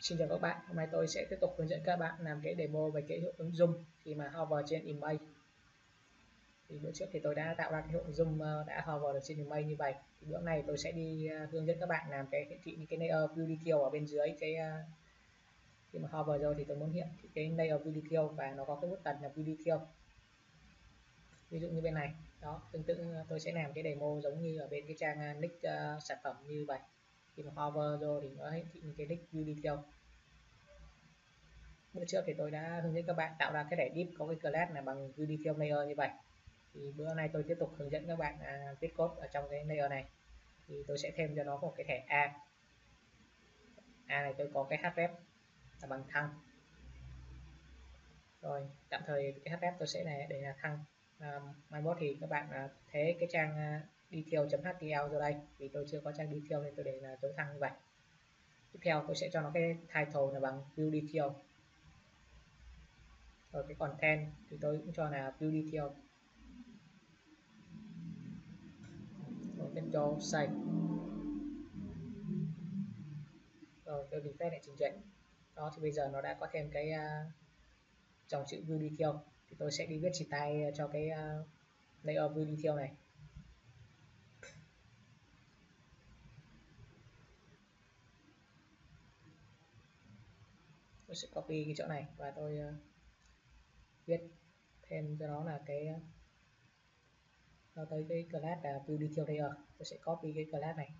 Xin chào các bạn, hôm nay tôi sẽ tiếp tục hướng dẫn các bạn làm cái demo về cái hiệu ứng zoom khi mà hover trên image. Thì bữa trước thì tôi đã tạo ra cái hiệu ứng zoom ờ, đã hover được trên image như vậy. Thì bữa nay tôi sẽ đi ờ, hướng dẫn các bạn làm cái hiển thị những cái layer view detail ở bên dưới cái ờ, khi mà hover rồi thì tôi muốn hiện thị cái layer view detail và nó có cái button là view detail. Ví dụ như bên này, đó tương tự tôi sẽ làm cái demo giống như ở bên cái trang nick uh, sản phẩm như vậy khi mà hover rồi thì nó hiển thị những cái nick view detail bữa trước thì tôi đã hướng dẫn các bạn tạo ra cái thẻ div có cái class là bằng view detail layer như vậy. Thì bữa nay tôi tiếp tục hướng dẫn các bạn à, viết code ở trong cái layer này. Thì tôi sẽ thêm cho nó một cái thẻ a. A này tôi có cái href là bằng thăng. Rồi tạm thời cái href tôi sẽ này để là thăng. À, mai mốt thì các bạn à, thế cái trang à, detail.html rồi đây. Vì tôi chưa có trang detail nên tôi để là dấu thăng như vậy. Tiếp theo tôi sẽ cho nó cái title là bằng view detail rồi cái content thì tôi cũng cho là view detail rồi tiếp cho save rồi tôi refresh lại trình duyệt. Đó thì bây giờ nó đã có thêm cái uh, dòng chữ view detail thì tôi sẽ đi viết chỉ tay cho cái uh, layer view detail này. Tôi sẽ copy cái chỗ này và tôi uh, viết thêm cho nó là cái, nó tới cái class là view detail layer tôi sẽ copy cái class này.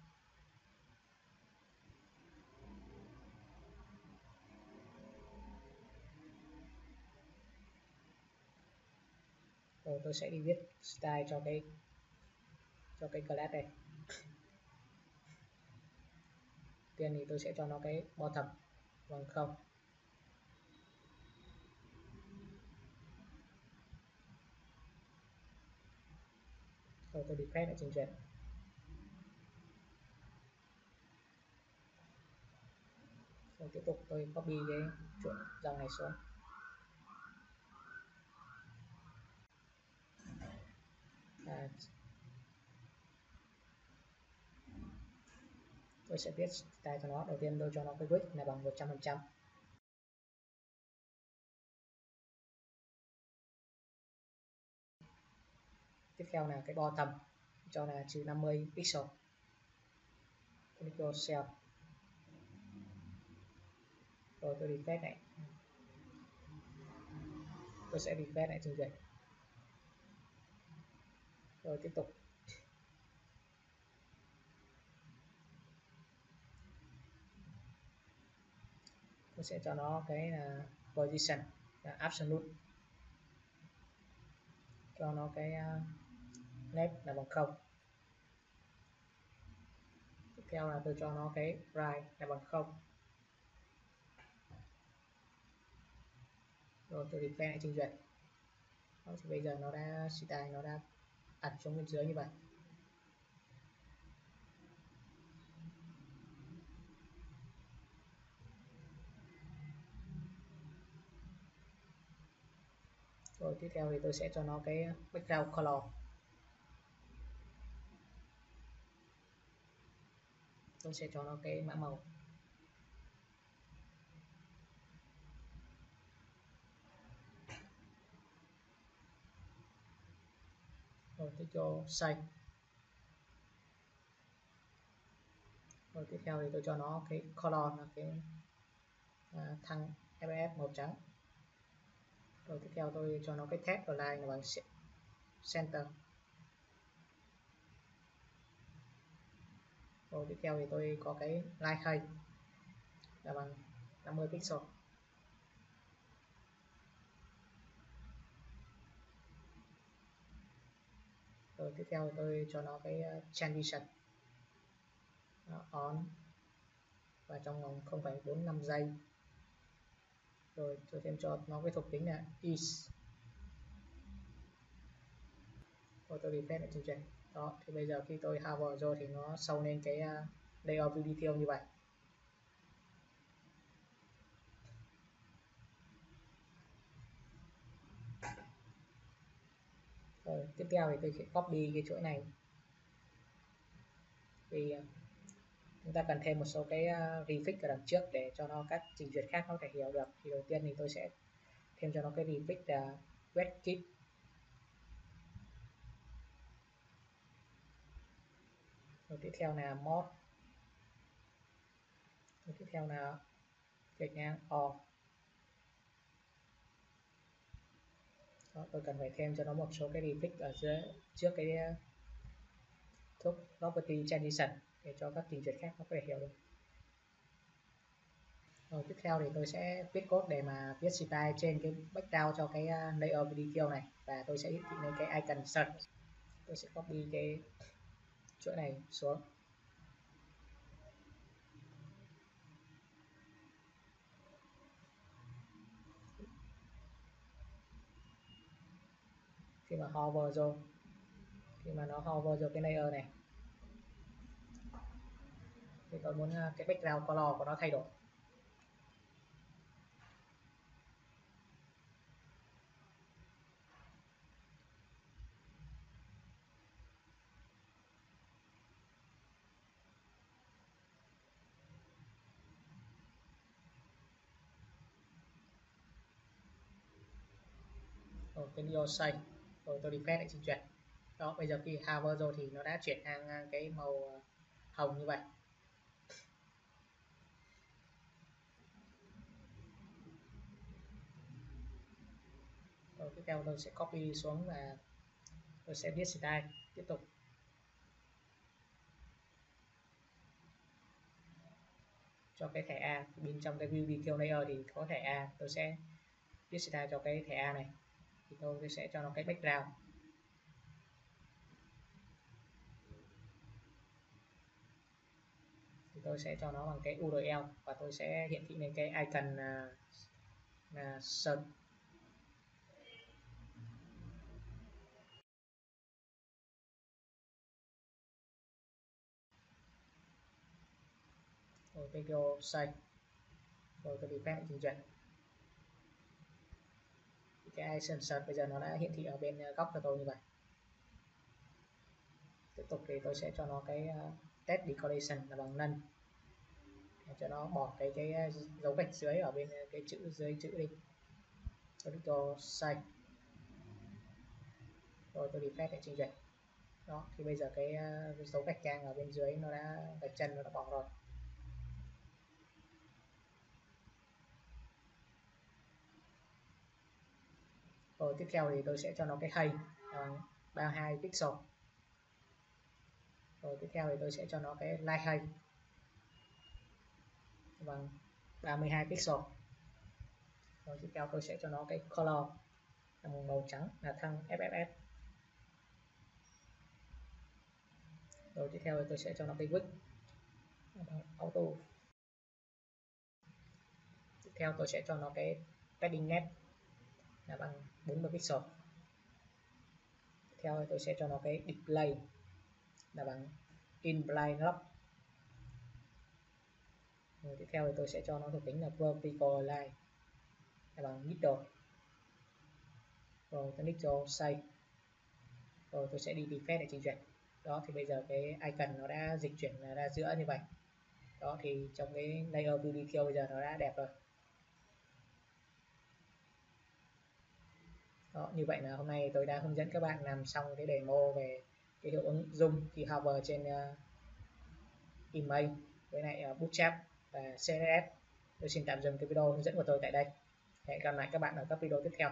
Rồi tôi sẽ đi viết style cho cái cho cái class này. Tiên thì tôi sẽ cho nó cái bottom bằng không. Rồi tôi refresh lại trình rồi tiếp tục tôi copy cái chuỗi dòng này xuống. À, tôi sẽ viết style cho nó. Đầu tiên tôi cho nó cái width là bằng 100 phần trăm. Tiếp theo là cái bottom cho là trừ 50 pixel. Control cell. Rồi tôi refresh này tôi sẽ refresh lại trình duyệt rồi tiếp tục. Tôi sẽ cho nó cái là position là absolute. Cho nó cái uh, left là bằng không. Tiếp theo là tôi cho nó cái right là bằng không. Rồi tôi refresh lại trình duyệt. Đó, thì bây giờ nó đã style nó đã ẩn xuống bên dưới như vậy. Rồi tiếp theo thì tôi sẽ cho nó cái background color. Tôi sẽ cho nó cái mã màu. Rồi tôi cho xanh. Rồi tiếp theo thì tôi cho nó cái color là cái à, thăng FF màu trắng. Rồi tiếp theo tôi cho nó cái text align là bằng center. Rồi tiếp theo thì tôi có cái like hay là bằng 50 pixel. Rồi tiếp theo thì tôi cho nó cái ờ, transition. Nó on. Và trong vòng 0,45 giây. Rồi tôi thêm cho nó cái thuộc tính là is. Rồi tôi refresh lại chương trình đó thì bây giờ khi tôi hover rồi thì nó sâu lên cái à, uh, layer view detail như vậy. Rồi tiếp theo thì tôi sẽ copy cái chuỗi này. Vì à, chúng ta cần thêm một số cái à, refix ở đằng trước để cho nó các trình duyệt khác nó có thể hiểu được. Thì đầu tiên thì tôi sẽ thêm cho nó cái refix là web kit rồi tiếp theo là mod rồi tiếp theo là gạch ngang o. Đó, tôi cần phải thêm cho nó một số cái defect ở dưới trước cái ờ, thuốc property transition để cho các trình duyệt khác nó có thể hiểu được. Rồi tiếp theo thì tôi sẽ viết code để mà viết style trên cái background cho cái ờ, layer video này và tôi sẽ hiển thị lên cái icon search. Tôi sẽ copy cái chỗ này, xuống. Khi mà hover rồi khi mà nó hover rồi cái layer này, thì tôi muốn à, cái background color của nó thay đổi. Rồi cái điều xanh, rồi tôi đi phép lại trình chuyển. Đó, bây giờ khi hover rồi thì nó đã chuyển sang à, cái màu à, hồng như vậy. Rồi tiếp theo tôi sẽ copy xuống và tôi sẽ viết style tiếp tục. Cho cái thẻ A. Bên trong cái view detail layer thì có thẻ A. Tôi sẽ viết style cho cái thẻ A này thì tôi sẽ cho nó cái background. Thì tôi sẽ cho nó bằng cái URL và tôi sẽ hiển thị lên cái icon là, là search. Rồi video save. Rồi tôi đi phép trình duyệt cái icon search bây giờ nó đã hiển thị ở bên ờ, góc cho tôi như vậy. Tiếp tục thì tôi sẽ cho nó cái uh, test decoration là bằng none để cho nó bỏ cái cái ờ, dấu gạch dưới ở bên cái chữ dưới chữ đi. Tôi click sai. Rồi tôi đi phép để trình duyệt. Đó thì bây giờ cái, dấu gạch ngang ở bên dưới nó đã gạch chân nó đã bỏ rồi. Rồi tiếp theo thì tôi sẽ cho nó cái hay. Bằng 32 pixel. Rồi tiếp theo thì tôi sẽ cho nó cái light hay. Vâng, bằng 32 pixel. Rồi tiếp theo tôi sẽ cho nó cái color. Là màu trắng, là thăng FFF rồi tiếp theo thì tôi sẽ cho nó cái width. Auto. Tiếp theo tôi sẽ cho nó cái padding net là bằng 40 pixel theo tôi sẽ cho nó cái display là bằng in blind lock. Rồi tiếp theo thì tôi sẽ cho nó thuộc tính là vertical line. Là bằng middle rồi tôi click cho save rồi tôi sẽ đi defect để trình duyệt. Đó, thì bây giờ cái icon nó đã dịch chuyển ra giữa như vậy. Đó, thì trong cái layer view detail bây giờ nó đã đẹp rồi. Đó, như vậy là hôm nay tôi đã hướng dẫn các bạn làm xong cái demo về cái hiệu ứng zoom khi hover trên uh, email với lại uh, bootstrap và css tôi xin tạm dừng cái video hướng dẫn của tôi tại đây. Hẹn gặp lại các bạn ở các video tiếp theo.